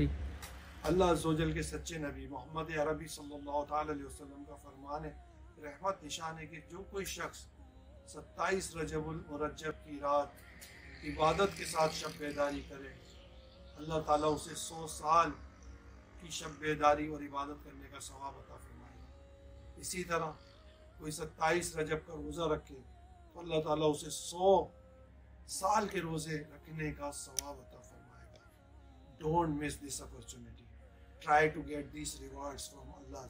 جی اللہ عزوجل کے سچے نبی محمد عربی صلی اللہ تعالی علیہ وسلم کا فرمان ہے، رحمت نشان ہے کہ جو کوئی شخص ستائیس رجب المرجب کی رات عبادت کے ساتھ شب بیداری کرے، اللہ تعالیٰ اسے سو سال کی شب بیداری اور عبادت کرنے کا ثواب عطا فرمائے اسی طرح کوئی ستائیس رجب کا روزہ رکھے تو اللہ تعالیٰ اسے سو سال کے روزے رکھنے کا ثواب عطا don't miss this opportunity. Try to get these rewards from Allah.